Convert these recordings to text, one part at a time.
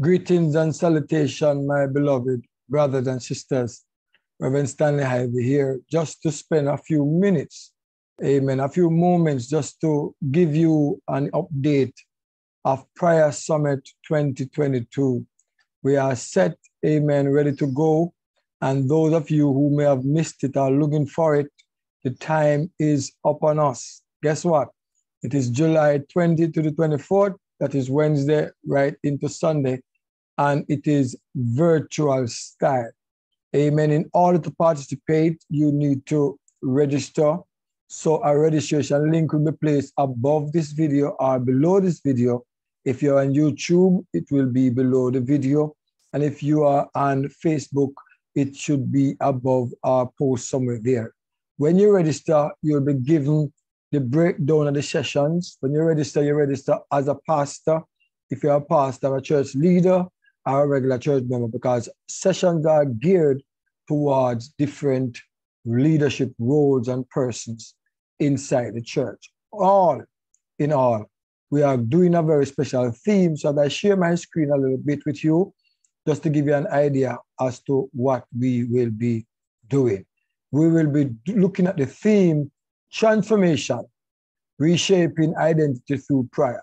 Greetings and salutation, my beloved brothers and sisters. Reverend Stanley Ivey here, just to spend a few minutes, amen, a few moments just to give you an update of Prayer Summit 2022. We are set, amen, ready to go. And those of you who may have missed it are looking for it, the time is upon us. Guess what? It is July 20 to the 24th. That is Wednesday right into Sunday and it is virtual style. Amen. In order to participate, you need to register. So a registration link will be placed above this video or below this video. If you're on YouTube, it will be below the video. And if you are on Facebook, it should be above our post somewhere there. When you register, you'll be given the breakdown of the sessions. When you register, you register as a pastor. If you're a pastor, a church leader, our regular church member because sessions are geared towards different leadership roles and persons inside the church. All in all, we are doing a very special theme. So I share my screen a little bit with you just to give you an idea as to what we will be doing. We will be looking at the theme transformation, reshaping identity through prayer.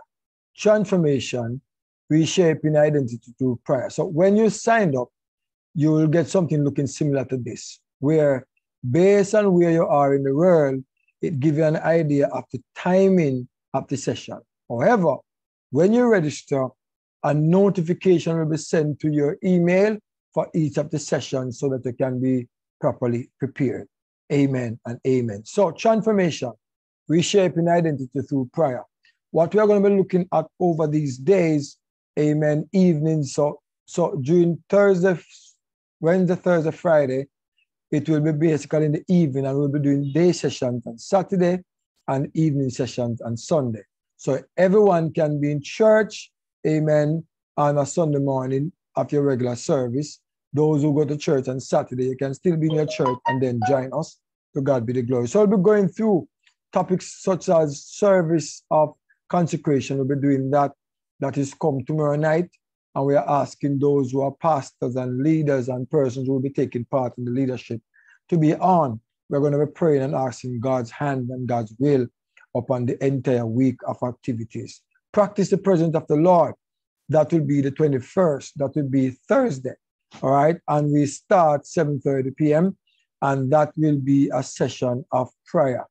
Transformation, reshaping identity through prayer. So when you signed up, you will get something looking similar to this, where based on where you are in the world, it gives you an idea of the timing of the session. However, when you register, a notification will be sent to your email for each of the sessions so that you can be properly prepared. Amen and amen. So, transformation, reshaping identity through prayer. What we are going to be looking at over these days amen, evening. So, so during Thursday, Wednesday, Thursday, Friday, it will be basically in the evening and we'll be doing day sessions on Saturday and evening sessions on Sunday. So everyone can be in church, amen, on a Sunday morning after your regular service. Those who go to church on Saturday, you can still be in your church and then join us. To God be the glory. So we'll be going through topics such as service of consecration. We'll be doing that that is come tomorrow night. And we are asking those who are pastors and leaders and persons who will be taking part in the leadership to be on. We're going to be praying and asking God's hand and God's will upon the entire week of activities. Practice the presence of the Lord. That will be the 21st. That will be Thursday. All right. And we start 7:30 p.m. And that will be a session of prayer.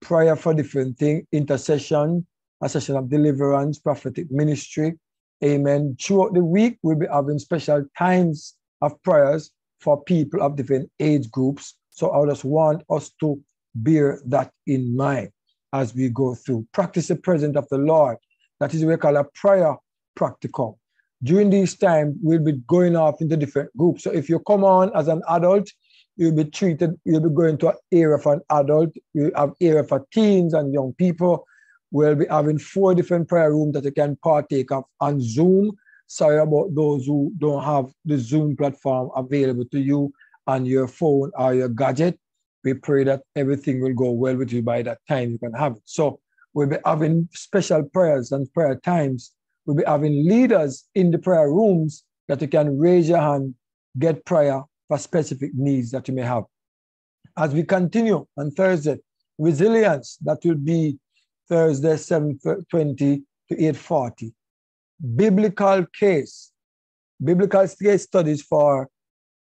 Prayer for different things, intercession, a session of deliverance, prophetic ministry. Amen. Throughout the week, we'll be having special times of prayers for people of different age groups. So I just want us to bear that in mind as we go through. Practice the presence of the Lord. That is what we call a prayer practicum. During this time, we'll be going off into different groups. So if you come on as an adult, you'll be treated, you'll be going to an area for an adult, you have area for teens and young people, We'll be having four different prayer rooms that you can partake of on Zoom. Sorry about those who don't have the Zoom platform available to you on your phone or your gadget. We pray that everything will go well with you by that time you can have it. So we'll be having special prayers and prayer times. We'll be having leaders in the prayer rooms that you can raise your hand, get prayer for specific needs that you may have. As we continue on Thursday, resilience, that will be Thursday, 7.20 to 8.40. Biblical case, biblical case studies for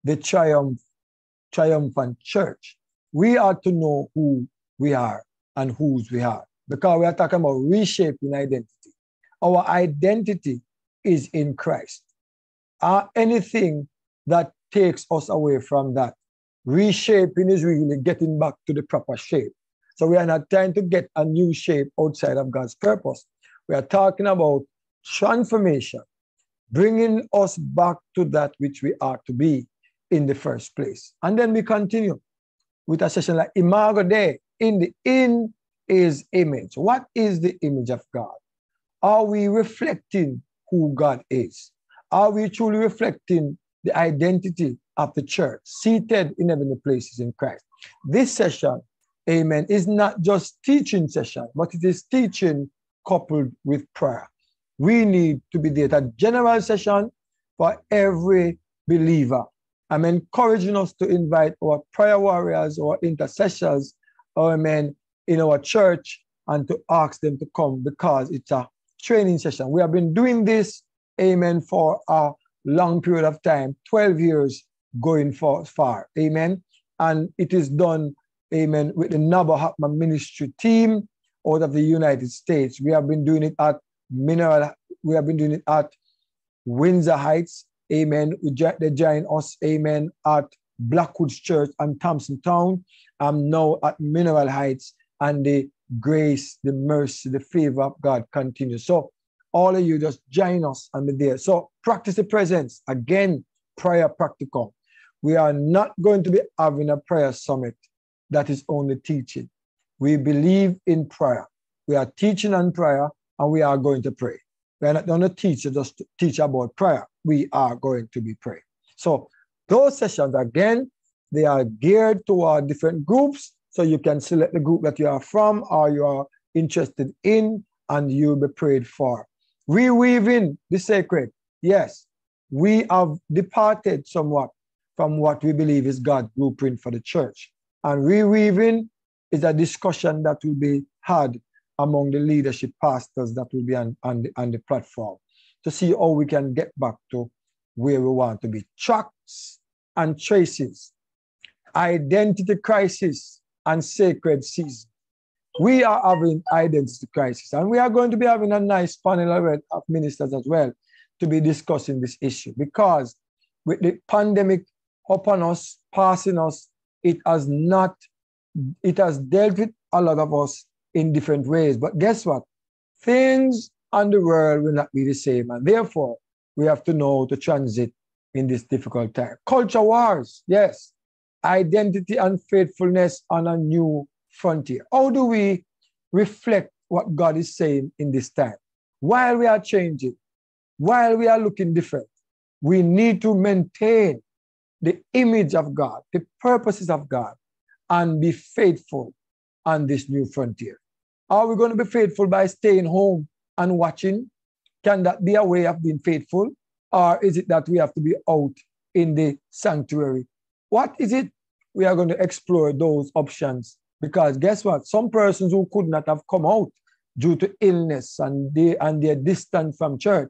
the triumph, triumphant church. We are to know who we are and whose we are because we are talking about reshaping identity. Our identity is in Christ. Uh, anything that takes us away from that, reshaping is really getting back to the proper shape. So we are not trying to get a new shape outside of God's purpose. We are talking about transformation, bringing us back to that which we are to be in the first place. And then we continue with a session like Imago Dei. In the in is image. What is the image of God? Are we reflecting who God is? Are we truly reflecting the identity of the church seated in heavenly places in Christ? This session amen, is not just teaching session, but it is teaching coupled with prayer. We need to be there at general session for every believer. I'm encouraging us to invite our prayer warriors or intercessors, amen, in our church and to ask them to come because it's a training session. We have been doing this, amen, for a long period of time, 12 years going for far, amen. And it is done, amen, with the Naba Hackman ministry team out of the United States. We have been doing it at Mineral, we have been doing it at Windsor Heights, amen. They join us, amen, at Blackwoods Church and Thompson Town. I'm now at Mineral Heights, and the grace, the mercy, the favor of God continues. So, all of you just join us and be there. So, practice the presence. Again, prayer practical. We are not going to be having a prayer summit that is only teaching. We believe in prayer. We are teaching on prayer and we are going to pray. We are not going to teach just teach about prayer. We are going to be praying. So those sessions, again, they are geared toward different groups. So you can select the group that you are from or you are interested in, and you'll be prayed for. We Reweaving the sacred. Yes, we have departed somewhat from what we believe is God's blueprint for the church. And reweaving is a discussion that will be had among the leadership pastors that will be on, on, the, on the platform to see how we can get back to where we want to be. Tracks and traces, identity crisis, and sacred season. We are having identity crisis, and we are going to be having a nice panel of ministers as well to be discussing this issue because with the pandemic upon us, passing us, it has not, it has dealt with a lot of us in different ways. But guess what? Things and the world will not be the same. And therefore, we have to know to transit in this difficult time. Culture wars, yes. Identity and faithfulness on a new frontier. How do we reflect what God is saying in this time? While we are changing, while we are looking different, we need to maintain the image of God, the purposes of God, and be faithful on this new frontier. Are we going to be faithful by staying home and watching? Can that be a way of being faithful? Or is it that we have to be out in the sanctuary? What is it? We are going to explore those options because guess what? Some persons who could not have come out due to illness and, they, and their distance from church,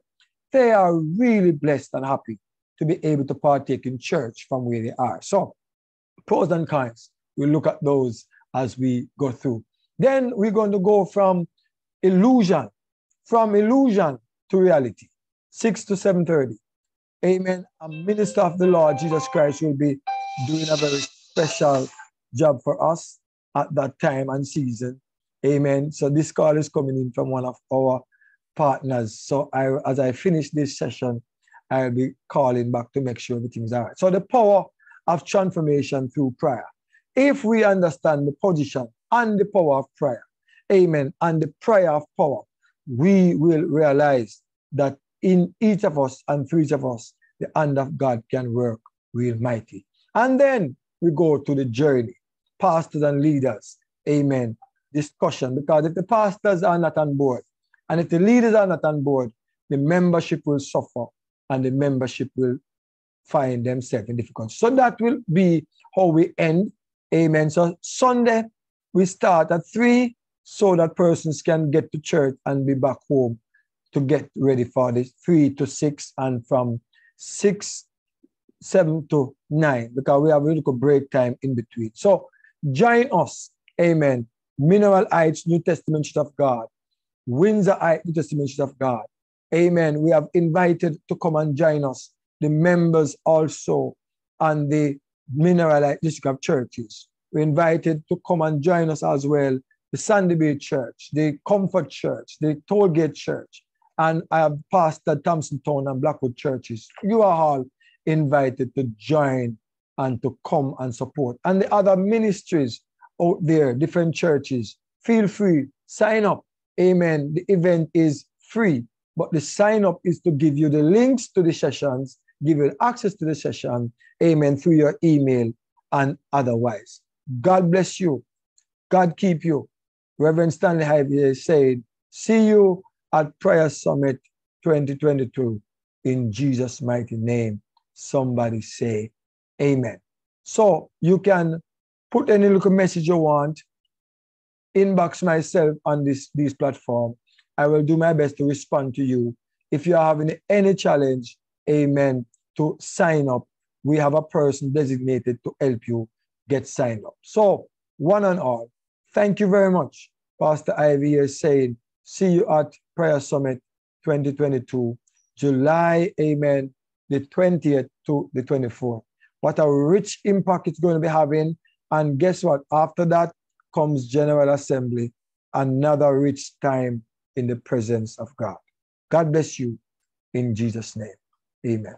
they are really blessed and happy to be able to partake in church from where they are. So, pros and cons, we'll look at those as we go through. Then we're going to go from illusion, from illusion to reality. 6 to 7.30. Amen. A minister of the Lord, Jesus Christ, will be doing a very special job for us at that time and season. Amen. So this call is coming in from one of our partners. So I, as I finish this session, I'll be calling back to make sure everything's all right. So the power of transformation through prayer. If we understand the position and the power of prayer. Amen. And the prayer of power, we will realize that in each of us and through each of us, the hand of God can work real mighty. And then we go to the journey, pastors and leaders. Amen. Discussion. Because if the pastors are not on board, and if the leaders are not on board, the membership will suffer and the membership will find themselves in difficulty. So that will be how we end. Amen. So Sunday, we start at three so that persons can get to church and be back home to get ready for this three to six and from six, seven to nine because we have a little break time in between. So join us. Amen. Mineral Heights, New Testament Church of God. Windsor Heights, New Testament Church of God. Amen. We have invited to come and join us the members also and the Mineral Heights District of Churches we invited to come and join us as well the Sandy Bay Church, the Comfort Church, the Tollgate Church, and I have Pastor Thompson Town and Blackwood churches. You are all invited to join and to come and support. And the other ministries out there, different churches, feel free, sign up. Amen. The event is free, but the sign up is to give you the links to the sessions, give you access to the session, amen, through your email and otherwise. God bless you. God keep you. Reverend Stanley Ivey said, see you at Prayer Summit 2022 in Jesus' mighty name. Somebody say, Amen. So you can put any little message you want, inbox myself on this, this platform. I will do my best to respond to you. If you are having any challenge, amen, to sign up, we have a person designated to help you get signed up. So, one and all, thank you very much. Pastor Ivey here saying, see you at Prayer Summit 2022, July, amen, the 20th to the 24th. What a rich impact it's going to be having. And guess what? After that comes General Assembly, another rich time in the presence of God. God bless you in Jesus' name. Amen.